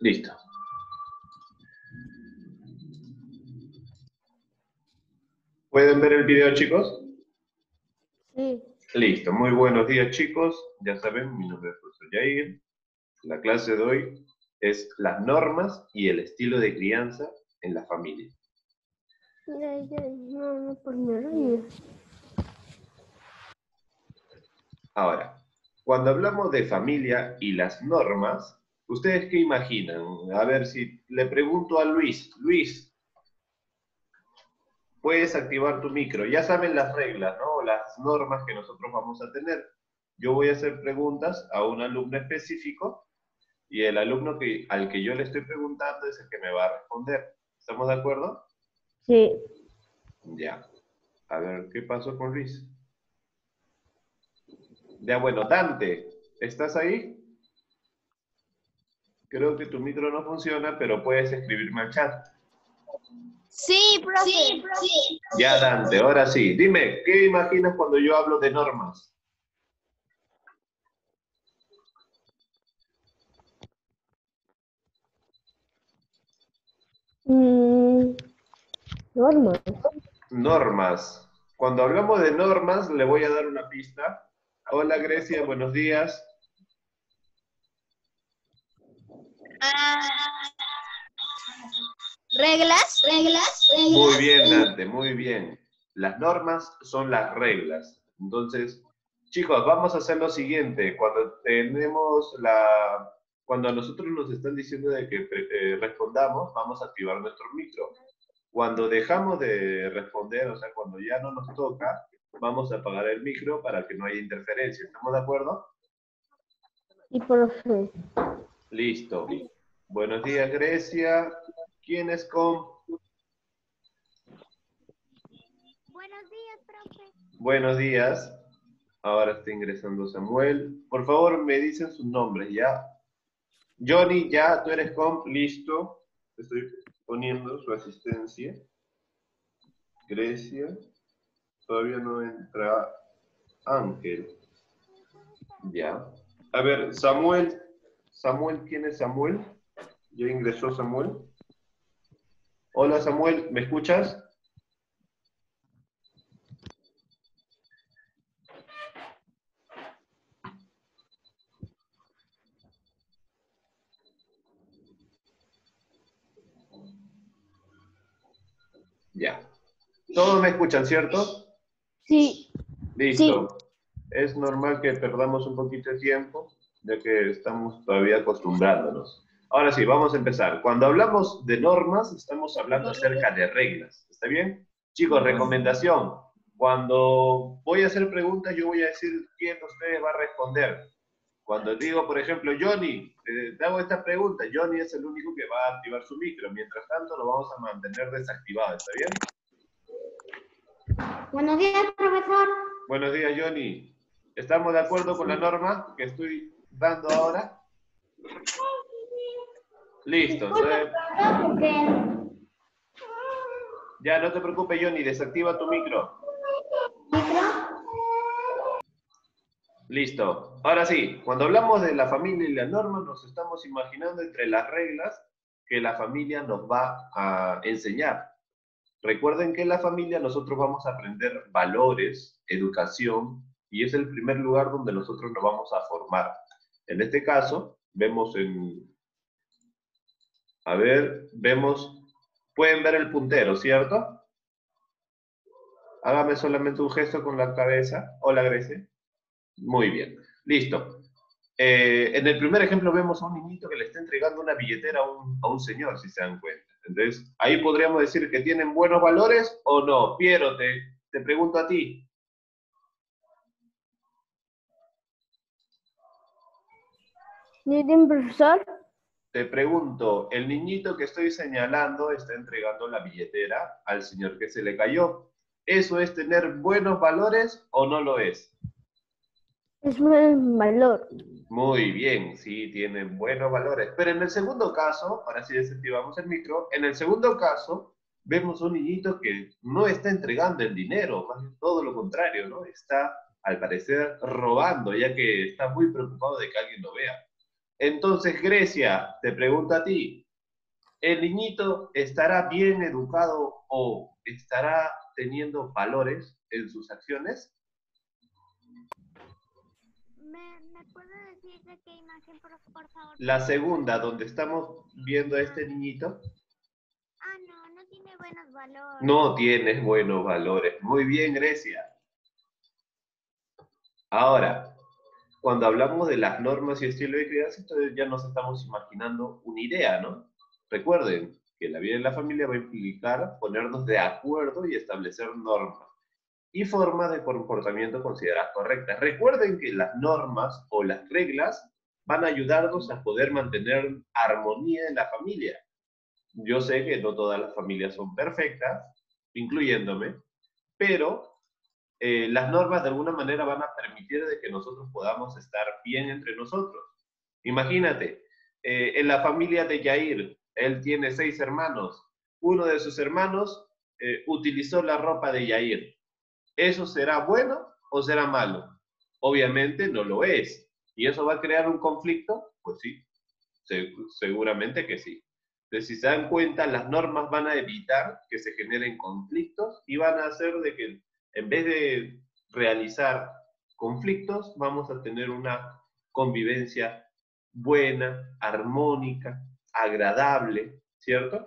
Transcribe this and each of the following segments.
Listo. ¿Pueden ver el video, chicos? Sí. Listo. Muy buenos días, chicos. Ya saben, mi nombre es profesor Jair. La clase de hoy es las normas y el estilo de crianza en la familia. Ya, ya, no, no, por mi. Ahora, cuando hablamos de familia y las normas, ¿ustedes qué imaginan? A ver si le pregunto a Luis. Luis, puedes activar tu micro. Ya saben las reglas, ¿no? Las normas que nosotros vamos a tener. Yo voy a hacer preguntas a un alumno específico y el alumno que, al que yo le estoy preguntando es el que me va a responder. ¿Estamos de acuerdo? Sí. Ya. A ver, ¿qué pasó con Luis? Ya, bueno, Dante, ¿estás ahí? Creo que tu micro no funciona, pero puedes escribirme al chat. Sí, profe. Sí, profe. Ya, Dante, ahora sí. Dime, ¿qué imaginas cuando yo hablo de normas? Mm, normas. Normas. Cuando hablamos de normas, le voy a dar una pista. Hola, Grecia, buenos días. Ah, reglas, reglas, reglas. Muy bien, Dante, muy bien. Las normas son las reglas. Entonces, chicos, vamos a hacer lo siguiente. Cuando tenemos la... Cuando a nosotros nos están diciendo de que eh, respondamos, vamos a activar nuestro micro. Cuando dejamos de responder, o sea, cuando ya no nos toca, vamos a apagar el micro para que no haya interferencia. ¿Estamos de acuerdo? Y profe. Listo. Buenos días, Grecia. ¿Quién es con? Buenos días, profe. Buenos días. Ahora está ingresando Samuel. Por favor, me dicen sus nombres, ¿ya? Johnny, ya, tú eres comp, listo. Estoy poniendo su asistencia. Grecia. Todavía no entra Ángel. Ya. A ver, Samuel. Samuel, ¿quién es Samuel? ¿Ya ingresó Samuel? Hola Samuel, ¿me escuchas? Ya. Todos me escuchan, ¿cierto? Sí. Listo. Es normal que perdamos un poquito de tiempo, ya que estamos todavía acostumbrándonos. Ahora sí, vamos a empezar. Cuando hablamos de normas, estamos hablando acerca de reglas. ¿Está bien? Chicos, recomendación. Cuando voy a hacer preguntas, yo voy a decir quién de ustedes va a responder. Cuando digo, por ejemplo, Johnny, eh, te hago esta pregunta, Johnny es el único que va a activar su micro. Mientras tanto, lo vamos a mantener desactivado. ¿Está bien? Buenos días, profesor. Buenos días, Johnny. ¿Estamos de acuerdo con la norma que estoy dando ahora? Listo. entonces- ya, no te preocupes, Johnny. Desactiva tu micro. Listo. Ahora sí, cuando hablamos de la familia y la norma, nos estamos imaginando entre las reglas que la familia nos va a enseñar. Recuerden que en la familia nosotros vamos a aprender valores, educación, y es el primer lugar donde nosotros nos vamos a formar. En este caso, vemos en... A ver, vemos... Pueden ver el puntero, ¿cierto? Hágame solamente un gesto con la cabeza. Hola, Grecia. Muy bien. Listo. Eh, en el primer ejemplo vemos a un niñito que le está entregando una billetera a un, a un señor, si se dan cuenta. Entonces, ahí podríamos decir que tienen buenos valores o no. Piero, te, te pregunto a ti. ¿Tienen profesor? Te pregunto, el niñito que estoy señalando está entregando la billetera al señor que se le cayó. ¿Eso es tener buenos valores o no lo es? Es un valor. Muy bien, sí, tienen buenos valores. Pero en el segundo caso, ahora sí desactivamos el micro, en el segundo caso vemos un niñito que no está entregando el dinero, más bien todo lo contrario, ¿no? Está, al parecer, robando, ya que está muy preocupado de que alguien lo vea. Entonces, Grecia, te pregunto a ti, ¿el niñito estará bien educado o estará teniendo valores en sus acciones? ¿Me, me puede decir de qué imagen, por, por favor? La segunda, donde estamos viendo a este niñito, Ah, no, no tiene buenos valores. no tienes buenos valores. Muy bien, Grecia. Ahora, cuando hablamos de las normas y estilo de crianza, entonces ya nos estamos imaginando una idea, ¿no? Recuerden que la vida en la familia va a implicar ponernos de acuerdo y establecer normas y formas de comportamiento consideradas correctas. Recuerden que las normas o las reglas van a ayudarnos a poder mantener armonía en la familia. Yo sé que no todas las familias son perfectas, incluyéndome, pero eh, las normas de alguna manera van a permitir de que nosotros podamos estar bien entre nosotros. Imagínate, eh, en la familia de Yair, él tiene seis hermanos. Uno de sus hermanos eh, utilizó la ropa de Yair. ¿Eso será bueno o será malo? Obviamente no lo es. ¿Y eso va a crear un conflicto? Pues sí, se- seguramente que sí. Entonces, si se dan cuenta, las normas van a evitar que se generen conflictos y van a hacer de que en vez de realizar conflictos, vamos a tener una convivencia buena, armónica, agradable, ¿cierto?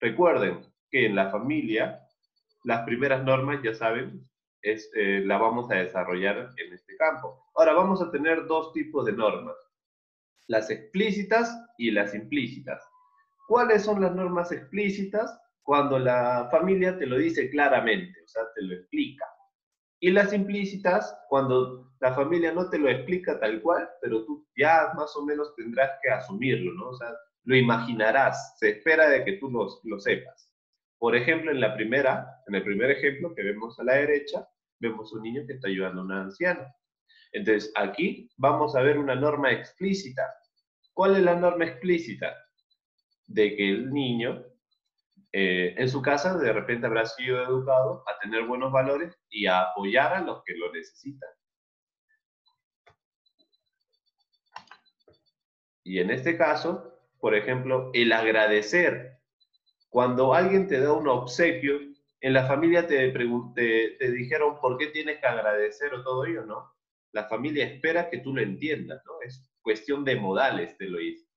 Recuerden que en la familia, las primeras normas, ya saben, es, eh, la vamos a desarrollar en este campo. Ahora vamos a tener dos tipos de normas, las explícitas y las implícitas. ¿Cuáles son las normas explícitas? Cuando la familia te lo dice claramente, o sea, te lo explica. Y las implícitas, cuando la familia no te lo explica tal cual, pero tú ya más o menos tendrás que asumirlo, ¿no? O sea, lo imaginarás, se espera de que tú lo, lo sepas. Por ejemplo, en la primera, en el primer ejemplo que vemos a la derecha, vemos un niño que está ayudando a una anciana. Entonces, aquí vamos a ver una norma explícita. ¿Cuál es la norma explícita? De que el niño eh, en su casa de repente habrá sido educado a tener buenos valores y a apoyar a los que lo necesitan. Y en este caso, por ejemplo, el agradecer. Cuando alguien te da un obsequio, en la familia te, te, dijeron por qué tienes que agradecer o todo ello, ¿no? La familia espera que tú lo entiendas, ¿no? Es cuestión de modales, te lo dice.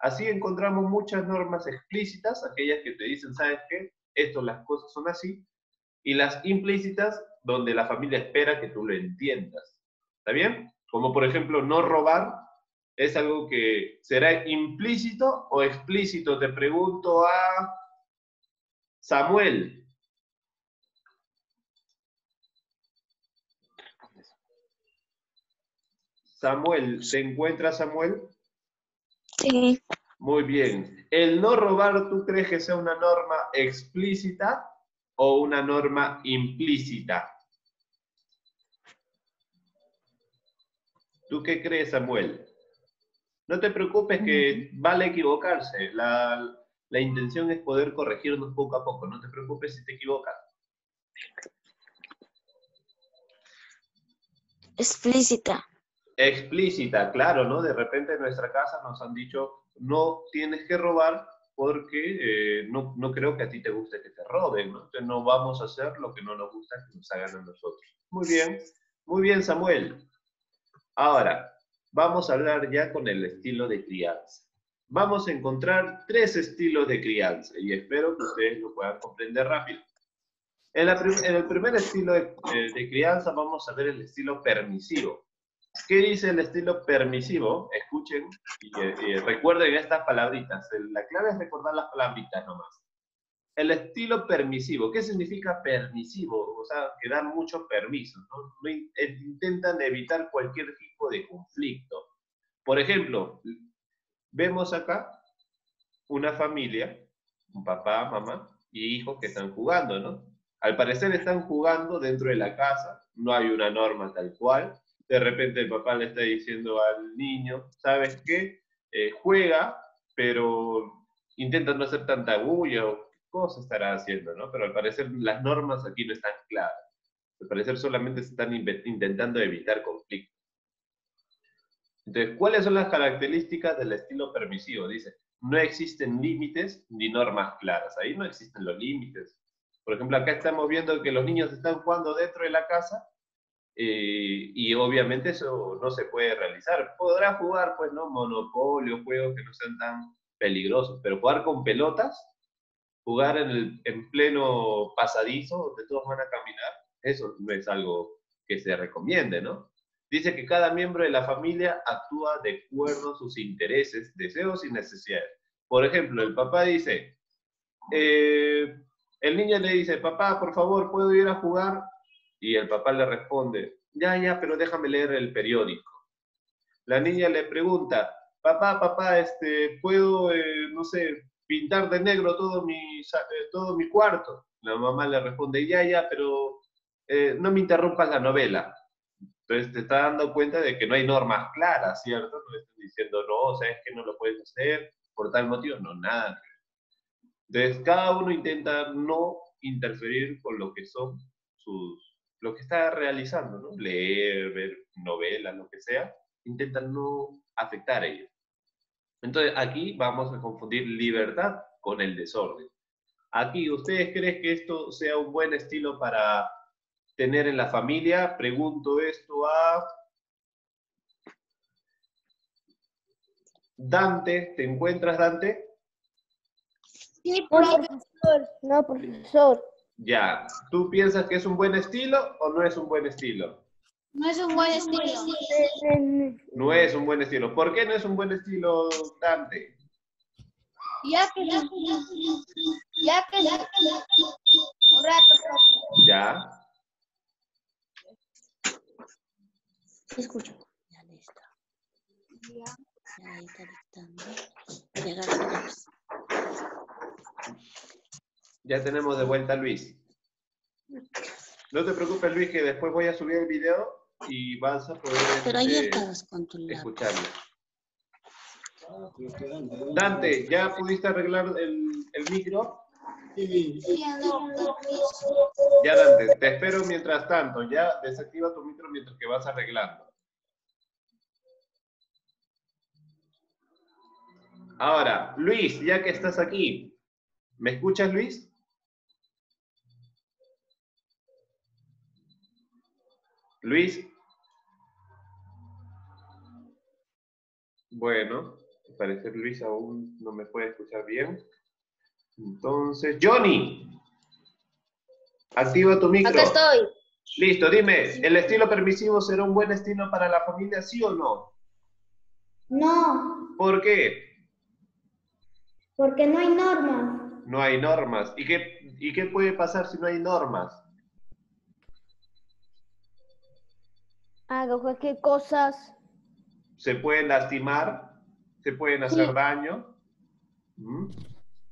Así encontramos muchas normas explícitas, aquellas que te dicen, ¿sabes qué? Esto, las cosas son así, y las implícitas, donde la familia espera que tú lo entiendas. ¿Está bien? Como por ejemplo, no robar es algo que será implícito o explícito. Te pregunto a Samuel. Samuel, ¿se encuentra Samuel? Sí. Muy bien. ¿El no robar tú crees que sea una norma explícita o una norma implícita? ¿Tú qué crees, Samuel? No te preocupes que vale equivocarse. La, la intención es poder corregirnos poco a poco. No te preocupes si te equivocas. Explícita. Explícita, claro, ¿no? De repente en nuestra casa nos han dicho, no tienes que robar porque eh, no, no creo que a ti te guste que te roben, ¿no? Entonces no vamos a hacer lo que no nos gusta que nos hagan a nosotros. Muy bien, muy bien, Samuel. Ahora, vamos a hablar ya con el estilo de crianza. Vamos a encontrar tres estilos de crianza y espero que ustedes lo puedan comprender rápido. En, el primer estilo eh, de crianza vamos a ver el estilo permisivo. ¿Qué dice el estilo permisivo? Escuchen y, recuerden estas palabritas. La clave es recordar las palabritas nomás. El estilo permisivo. ¿Qué significa permisivo? O sea, que dan muchos permisos. ¿no? No eh, intentan evitar cualquier tipo de conflicto. Por ejemplo, vemos acá una familia, un papá, mamá y hijos que están jugando, ¿no? Al parecer están jugando dentro de la casa, no hay una norma tal cual. De repente el papá le está diciendo al niño, ¿sabes qué? Eh, juega, pero intenta no hacer tanta bulla o qué cosa estará haciendo, ¿no? Pero al parecer las normas aquí no están claras. Al parecer solamente se están intentando evitar conflictos. Entonces, ¿cuáles son las características del estilo permisivo? Dice, no existen límites ni normas claras. Ahí no existen los límites. Por ejemplo, acá estamos viendo que los niños están jugando dentro de la casa eh, y obviamente eso no se puede realizar. Podrá jugar, pues, ¿no? Monopolio, juegos que no sean tan peligrosos, pero jugar con pelotas, jugar en, el, en pleno pasadizo donde todos van a caminar, eso no es algo que se recomiende, ¿no? Dice que cada miembro de la familia actúa de acuerdo a sus intereses, deseos y necesidades. Por ejemplo, el papá dice, eh, el niño le dice, papá, por favor, ¿puedo ir a jugar? Y el papá le responde, ya, ya, pero déjame leer el periódico. La niña le pregunta, papá, papá, este, ¿puedo, eh, no sé, pintar de negro todo mi, eh, todo mi cuarto? La mamá le responde, ya, ya, pero no me interrumpas la novela. Entonces te está dando cuenta de que no hay normas claras, ¿cierto? No le estás diciendo, no, sabes que no lo puedes hacer por tal motivo, no, nada. Entonces cada uno intenta no interferir con lo que son sus, lo que está realizando, ¿no? Leer, ver novelas, lo que sea, intentan no afectar a ellos. Entonces aquí vamos a confundir libertad con el desorden. Aquí, ¿ustedes creen que esto sea un buen estilo para tener en la familia? Pregunto esto a Dante. ¿Te encuentras, Dante? Sí, profesor. No, profesor. Ya. ¿Tú piensas que es un buen estilo o no es un buen estilo? No es un buen estilo. No es un buen estilo. ¿Por qué no es un buen estilo, Dante? Ya que ya que ya que un rato. Ya. escucho. Ya listo. Ya. ahí está dictando. Ya, ya tenemos de vuelta a Luis. No te preocupes, Luis, que después voy a subir el video y vas a poder Pero ahí este, estabas con tu escucharlo. Dante, ¿ya pudiste arreglar el, el micro? Ya, Dante, te espero mientras tanto. Ya desactiva tu micro mientras que vas arreglando. Ahora, Luis, ya que estás aquí, ¿me escuchas, Luis? Luis. Bueno, parece que Luis aún no me puede escuchar bien. Entonces, Johnny, activa tu micro. Acá estoy. Listo, dime, ¿el estilo permisivo será un buen estilo para la familia, sí o no? No. ¿Por qué? Porque no hay normas. No hay normas. ¿Y qué, ¿Y qué puede pasar si no hay normas? Haga cualquier cosas. Se pueden lastimar, se pueden hacer daño. ¿Mm?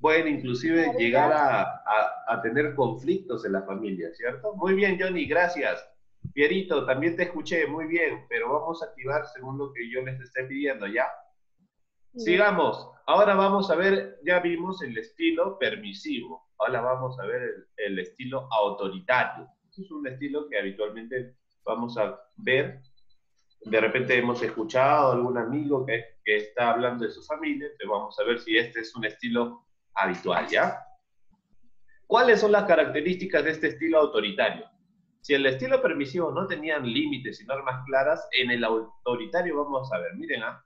pueden inclusive llegar a, tener conflictos en la familia, ¿cierto? Muy bien, Johnny, gracias. Pierito, también te escuché, muy bien, pero vamos a activar según lo que yo les esté pidiendo, ¿ya? Sigamos. Ahora vamos a ver, ya vimos el estilo permisivo. Ahora vamos a ver el, estilo autoritario. es un estilo que habitualmente vamos a ver. De repente hemos escuchado a algún amigo que, que está hablando de su familia, entonces vamos a ver si este es un estilo habitual, ¿ya? ¿Cuáles son las características de este estilo autoritario? Si el estilo permisivo no tenían límites y normas claras, en el autoritario vamos a ver, miren, ¿ah?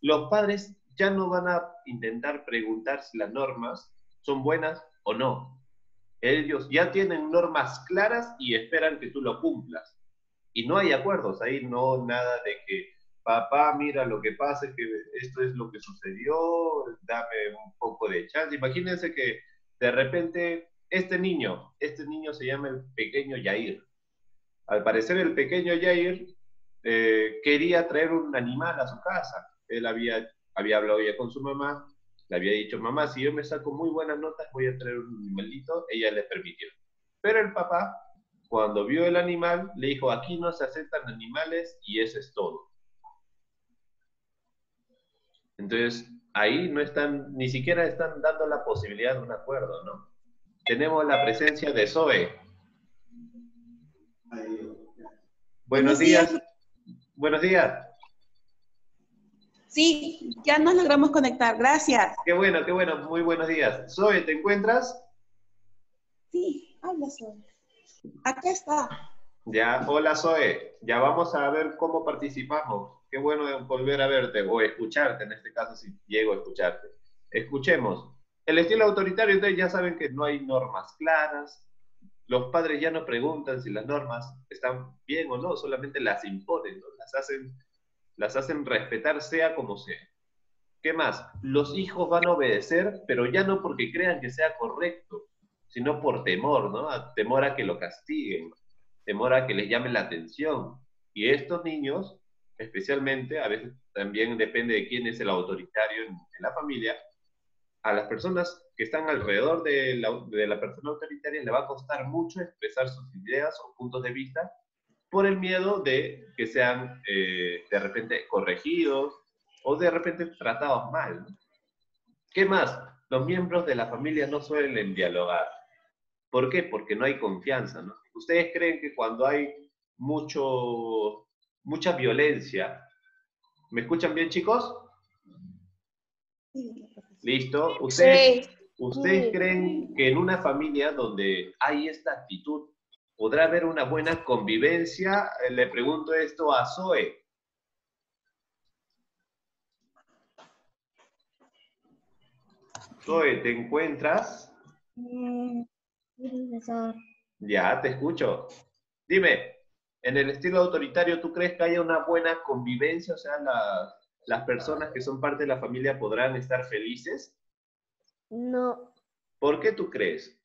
los padres ya no van a intentar preguntar si las normas son buenas o no. Ellos ya tienen normas claras y esperan que tú lo cumplas. Y no hay acuerdos, ahí no nada de que papá, mira, lo que pasa que esto es lo que sucedió, dame un poco de chance. Imagínense que de repente este niño, este niño se llama el pequeño Yair. Al parecer el pequeño Yair eh, quería traer un animal a su casa. Él había, había hablado ya con su mamá, le había dicho, mamá, si yo me saco muy buenas notas, voy a traer un animalito. Ella le permitió. Pero el papá, cuando vio el animal, le dijo, aquí no se aceptan animales y eso es todo. Entonces, ahí no están, ni siquiera están dando la posibilidad de un acuerdo, ¿no? Tenemos la presencia de Zoe. Buenos días. Buenos días. Sí, ya nos logramos conectar. Gracias. Qué bueno, qué bueno. Muy buenos días. Zoe, ¿te encuentras? Sí, habla Zoe. Acá está. Ya, hola Zoe. Ya vamos a ver cómo participamos. Qué bueno volver a verte o escucharte, en este caso, si llego a escucharte. Escuchemos. El estilo autoritario, ustedes ya saben que no hay normas claras. Los padres ya no preguntan si las normas están bien o no, solamente las imponen, ¿no? las, hacen, las hacen respetar sea como sea. ¿Qué más? Los hijos van a obedecer, pero ya no porque crean que sea correcto, sino por temor, ¿no? Temor a que lo castiguen, temor a que les llamen la atención. Y estos niños, especialmente, a veces también depende de quién es el autoritario en, en la familia, a las personas que están alrededor de la, de la persona autoritaria le va a costar mucho expresar sus ideas o puntos de vista por el miedo de que sean eh, de repente corregidos o de repente tratados mal. ¿Qué más? Los miembros de la familia no suelen dialogar. ¿Por qué? Porque no hay confianza. ¿no? ¿Ustedes creen que cuando hay mucho, mucha violencia, ¿me escuchan bien chicos? Listo. ¿Ustedes, ¿Ustedes Sí. creen que en una familia donde hay esta actitud podrá haber una buena convivencia? Eh, Le pregunto esto a Zoe. Zoe, ¿te encuentras? Mm, profesor. Ya, te escucho. Dime, en el estilo autoritario, ¿tú crees que haya una buena convivencia? O sea, la- las personas que son parte de la familia podrán estar felices. No. ¿Por qué tú crees?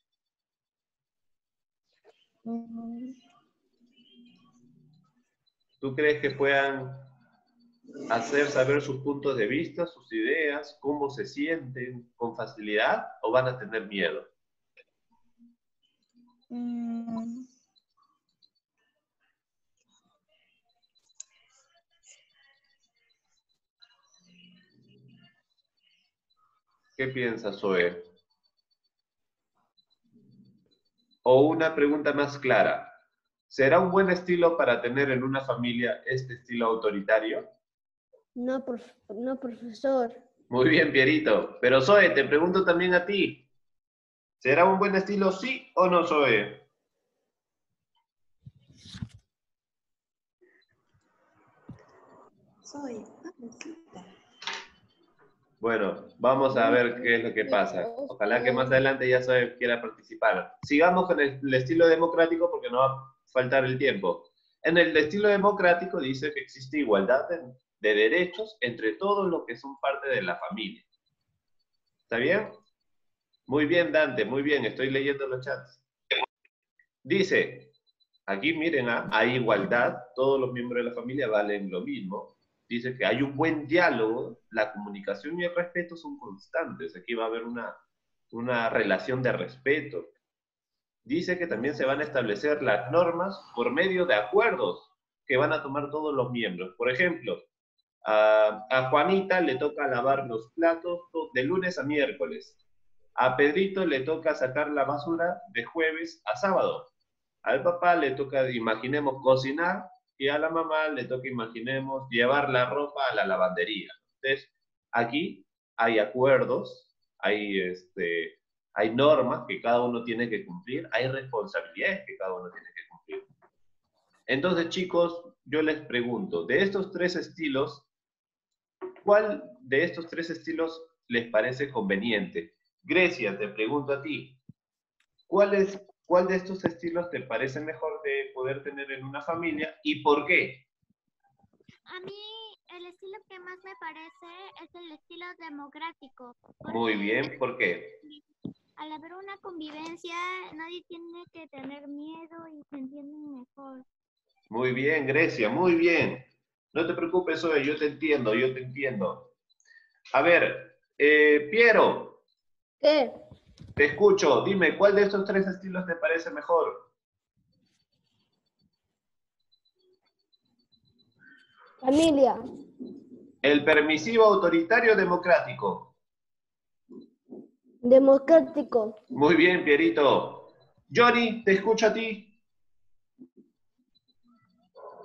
Mm, ¿Tú crees que puedan hacer saber sus puntos de vista, sus ideas, cómo se sienten con facilidad o van a tener miedo? Mm, ¿Qué piensas, Zoe? O una pregunta más clara. ¿Será un buen estilo para tener en una familia este estilo autoritario? No, prof- no, profesor. Muy bien, Pierito. Pero Zoe, te pregunto también a ti. ¿Será un buen estilo sí o no, Zoe? Soy. Bueno, vamos a ver qué es lo que pasa. Ojalá que más adelante ya Zoe quiera participar. Sigamos con el, el estilo democrático porque no va a faltar el tiempo. En el estilo democrático dice que existe igualdad de, de derechos entre todos los que son parte de la familia. ¿Está bien? Muy bien, Dante, muy bien. Estoy leyendo los chats. Dice, aquí miren, ah, hay igualdad, todos los miembros de la familia valen lo mismo. Dice que hay un buen diálogo, la comunicación y el respeto son constantes. Aquí va a haber una, una relación de respeto. Dice que también se van a establecer las normas por medio de acuerdos que van a tomar todos los miembros. Por ejemplo, a, a Juanita le toca lavar los platos to- de lunes a miércoles. A Pedrito le toca sacar la basura de jueves a sábado. Al papá le toca, imaginemos, cocinar y a la mamá le toca, imaginemos, llevar la ropa a la lavandería. Entonces, aquí hay acuerdos, hay, este, hay normas que cada uno tiene que cumplir, hay responsabilidades que cada uno tiene que cumplir. Entonces, chicos, yo les pregunto, de estos tres estilos, ¿cuál de estos tres estilos les parece conveniente? Grecia, te pregunto a ti, ¿cuál, es, ¿cuál de estos estilos te parece mejor de poder tener en una familia y por qué? A mí el estilo que más me parece es el estilo democrático. Muy bien, ¿por qué? Al haber una convivencia, nadie tiene que tener miedo y se entienden mejor. Muy bien, Grecia, muy bien. No te preocupes, Zoe, yo te entiendo, yo te entiendo. A ver, eh, Piero, ¿Qué? te escucho. Dime, ¿cuál de estos tres estilos te parece mejor? Familia. ¿El permisivo, autoritario democrático? Democrático. Muy bien, Pierito. Johnny, te escucho a ti.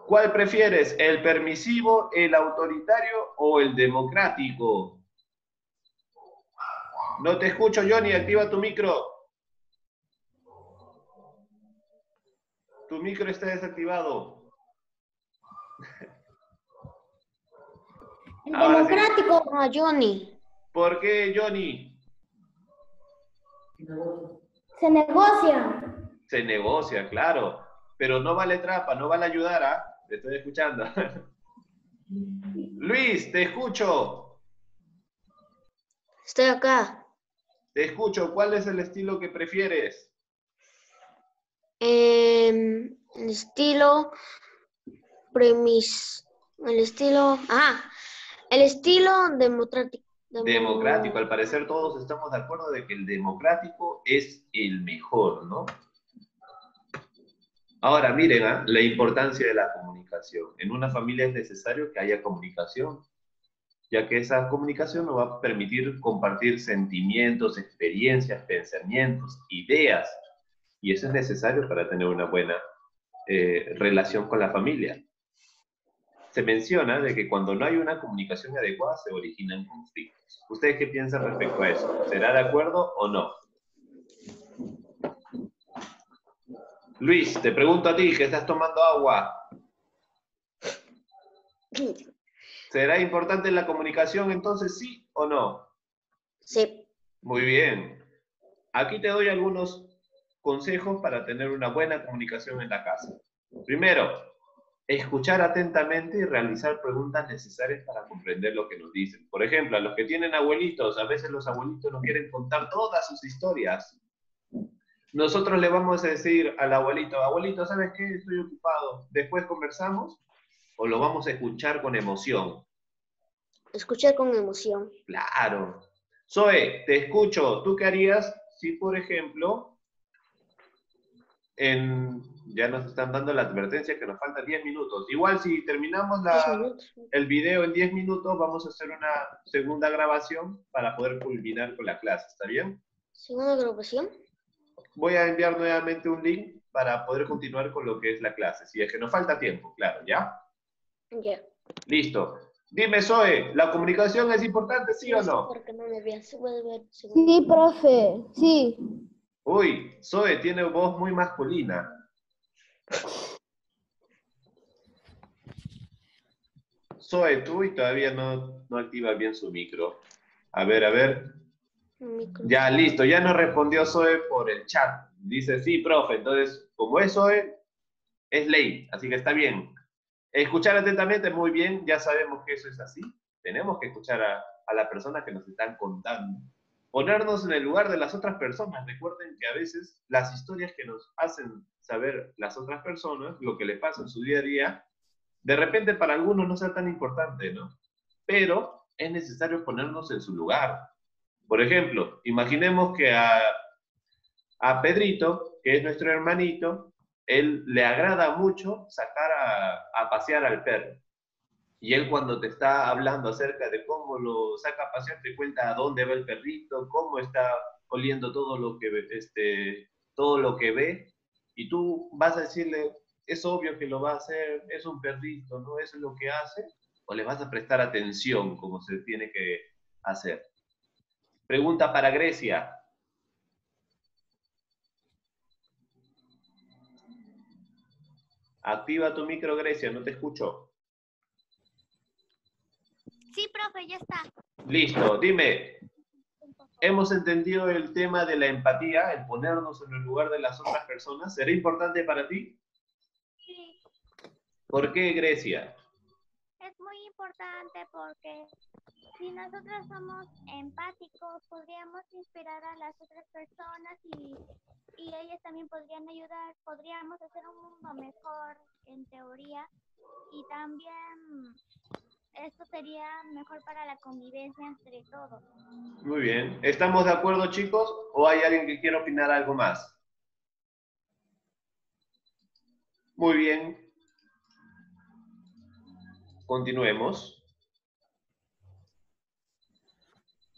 ¿Cuál prefieres? ¿El permisivo, el autoritario o el democrático? No te escucho, Johnny. Activa tu micro. Tu micro está desactivado. Sí. democrático. Ah, Johnny. ¿Por qué, Johnny? Se negocia. Se negocia, claro. Pero no vale trapa, no vale ayudar, ¿ah? Te estoy escuchando. Luis, te escucho. Estoy acá. Te escucho. ¿Cuál es el estilo que prefieres? Em, el estilo premis. El estilo. Ah, el estilo democrático. demo- Democrático. Al parecer todos estamos de acuerdo de que el democrático es el mejor, ¿no? Ahora, miren ¿ah? la importancia de la comunicación. En una familia es necesario que haya comunicación, ya que esa comunicación nos va a permitir compartir sentimientos, experiencias, pensamientos, ideas. Y eso es necesario para tener una buena eh, relación con la familia. Se menciona de que cuando no hay una comunicación adecuada se originan conflictos. ¿Ustedes qué piensan respecto a eso? ¿Será de acuerdo o no? Luis, te pregunto a ti que estás tomando agua. ¿Será importante la comunicación entonces sí o no? Sí. Muy bien. Aquí te doy algunos consejos para tener una buena comunicación en la casa. Primero, escuchar atentamente y realizar preguntas necesarias para comprender lo que nos dicen. Por ejemplo, a los que tienen abuelitos, a veces los abuelitos nos quieren contar todas sus historias. Nosotros le vamos a decir al abuelito, abuelito, ¿sabes qué? Estoy ocupado. Después conversamos o lo vamos a escuchar con emoción. Escuchar con emoción. Claro. Zoe, te escucho. ¿Tú qué harías si, por ejemplo, en, ya nos están dando la advertencia que nos faltan 10 minutos? Igual si terminamos la, el video en 10 minutos, vamos a hacer una segunda grabación para poder culminar con la clase. ¿Está bien? Segunda grabación. Voy a enviar nuevamente un link para poder continuar con lo que es la clase. Si es que nos falta tiempo, claro, ¿ya? Ya. Listo. Dime, Zoe, ¿la comunicación es importante, sí o no? Porque no me. Sí, profe. Sí. Uy, Zoe tiene voz muy masculina. Zoe, tú y todavía no, no activa bien su micro. A ver, a ver. Micro. Ya, listo. Ya nos respondió Zoe por el chat. Dice, sí, profe. Entonces, como es Zoe, es ley. Así que está bien. Escuchar atentamente, muy bien. Ya sabemos que eso es así. Tenemos que escuchar a, a la persona que nos están contando. Ponernos en el lugar de las otras personas. Recuerden que a veces las historias que nos hacen saber las otras personas, lo que les pasa en su día a día, de repente para algunos no sea tan importante, ¿no? Pero es necesario ponernos en su lugar. Por ejemplo, imaginemos que a, a Pedrito, que es nuestro hermanito, él le agrada mucho sacar a, pasear al perro. Y él cuando te está hablando acerca de cómo lo saca a pasear, te cuenta a dónde va el perrito, cómo está oliendo todo lo que, este, todo lo que ve, y tú vas a decirle, es obvio que lo va a hacer, es un perrito, ¿no? Es lo que hace, o le vas a prestar atención como se tiene que hacer. Pregunta para Grecia. Activa tu micro, Grecia, no te escucho. Sí, profe, ya está. Listo, dime, hemos entendido el tema de la empatía, el ponernos en el lugar de las otras personas. ¿Será importante para ti? Sí, ¿Por qué Grecia? Muy importante porque si nosotros somos empáticos, podríamos inspirar a las otras personas y, y ellas también podrían ayudar. Podríamos hacer un mundo mejor en teoría y también esto sería mejor para la convivencia entre todos. Muy bien. ¿Estamos de acuerdo, chicos? ¿O hay alguien que quiera opinar algo más? Muy bien. Continuemos.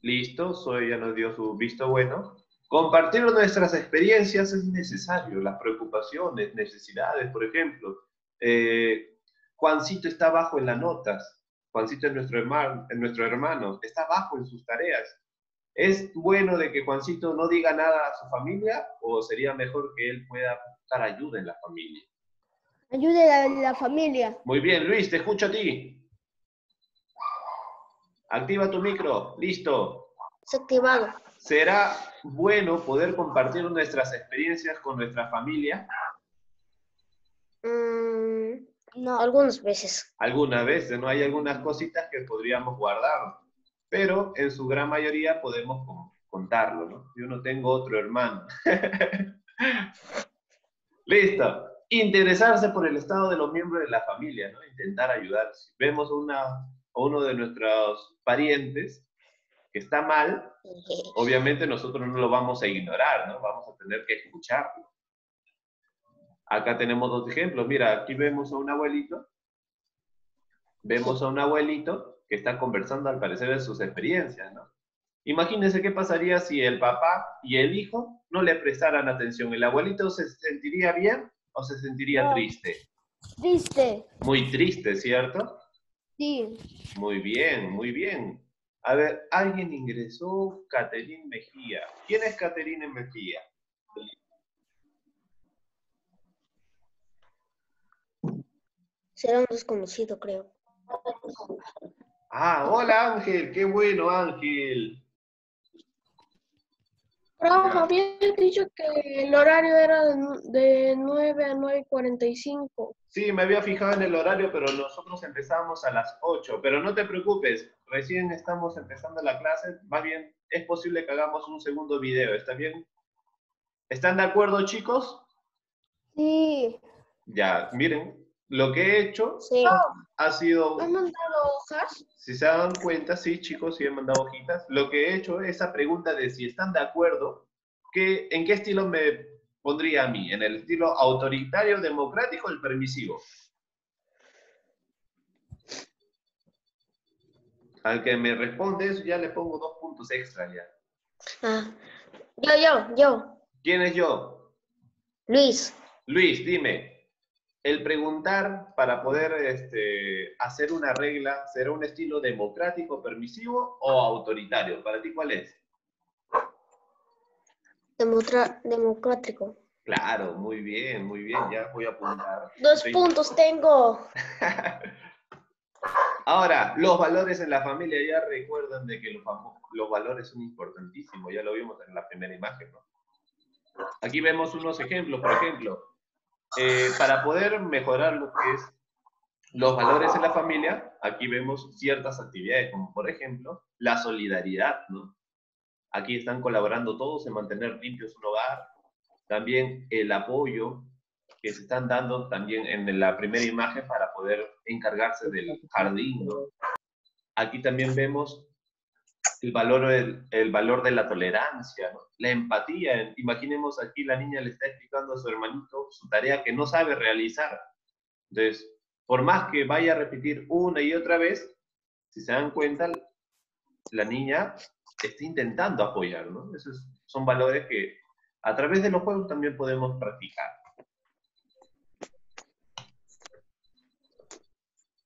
Listo, Zoe ya nos dio su visto bueno. Compartir nuestras experiencias es necesario, las preocupaciones, necesidades, por ejemplo. Eh, Juancito está bajo en las notas. Juancito es nuestro hermano, es nuestro hermano, está bajo en sus tareas. ¿Es bueno de que Juancito no diga nada a su familia o sería mejor que él pueda buscar ayuda en la familia? Ayude a la familia. Muy bien, Luis, te escucho a ti. Activa tu micro, listo. Desactivado. ¿Será bueno poder compartir nuestras experiencias con nuestra familia? Mm, No. algunas veces. Algunas veces, ¿no? Hay algunas cositas que podríamos guardar, pero en su gran mayoría podemos con- contarlo, ¿no? Yo no tengo otro hermano. Listo. Interesarse por el estado de los miembros de la familia, ¿no? Intentar ayudar. Si vemos una, a uno de nuestros parientes que está mal, obviamente nosotros no lo vamos a ignorar, ¿no? Vamos a tener que escucharlo. Acá tenemos dos ejemplos. Mira, aquí vemos a un abuelito. Vemos a un abuelito que está conversando al parecer de sus experiencias, ¿no? Imagínense qué pasaría si el papá y el hijo no le prestaran atención. ¿El abuelito se sentiría bien o se sentiría No. triste? Triste. Muy triste, ¿cierto? Sí. Muy bien, muy bien. A ver, alguien ingresó, Caterine Mejía. ¿Quién es Caterine Mejía? Será un desconocido, creo. Ah, hola Ángel, qué bueno Ángel. Profe, había dicho que el horario era de 9 a 9.45. Sí, me había fijado en el horario, pero nosotros empezamos a las 8. Pero no te preocupes, recién estamos empezando la clase. Más bien, es posible que hagamos un segundo video, ¿está bien? ¿Están de acuerdo, chicos? Sí. Ya, miren, lo que he hecho Sí. ha sido, ¿Has mandado hojas? si se dan cuenta, sí, chicos, sí he mandado hojitas. Lo que he hecho es esa pregunta de si están de acuerdo, que, ¿en qué estilo me pondría a mí? ¿En el estilo autoritario, democrático o el permisivo? Al que me responde eso, ya le pongo dos puntos extra ya. Ah, yo, yo, yo. ¿Quién es yo? Luis. Luis, dime, el preguntar para poder este, hacer una regla, ¿será un estilo democrático, permisivo o autoritario? ¿Para ti cuál es? Demotra- democrático. Claro, muy bien, muy bien, ya voy a apuntar. Dos puntos tengo. Ahora, los valores en la familia, ya recuerdan de que los, los valores son importantísimos, ya lo vimos en la primera imagen, ¿no? Aquí vemos unos ejemplos, por ejemplo, eh, para poder mejorar lo que es los valores en la familia, aquí vemos ciertas actividades, como por ejemplo, la solidaridad, ¿no? Aquí están colaborando todos en mantener limpios un hogar, también el apoyo que se están dando también en la primera imagen para poder encargarse del jardín, ¿no? Aquí también vemos el valor, el, el valor de la tolerancia, ¿no? la empatía. Imaginemos aquí la niña le está explicando a su hermanito su tarea que no sabe realizar. Entonces, por más que vaya a repetir una y otra vez, si se dan cuenta, la niña está intentando apoyar, ¿no? Esos son valores que a través de los juegos también podemos practicar.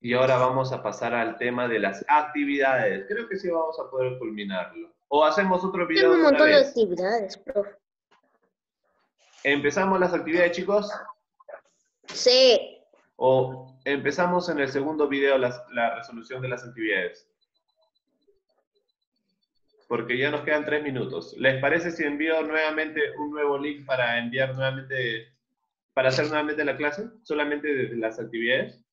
Y ahora vamos a pasar al tema de las actividades. Creo que sí vamos a poder culminarlo. O hacemos otro video Tengo un montón de actividades, profe. ¿Empezamos las actividades, chicos? Sí. ¿O empezamos en el segundo video las- la resolución de las actividades? Porque ya nos quedan tres minutos. ¿Les parece si envío nuevamente un nuevo link para enviar nuevamente, para hacer nuevamente la clase? Solamente de las actividades.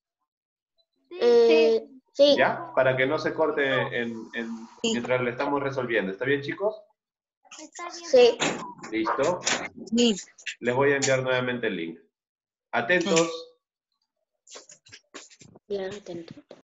Sí, Eh, sí. ¿Ya? Para que no se corte en- en- mientras le estamos resolviendo. ¿Está bien, chicos? está bien. Sí. Listo. Sí. Les voy a enviar nuevamente el link. Atentos. Ya, atento.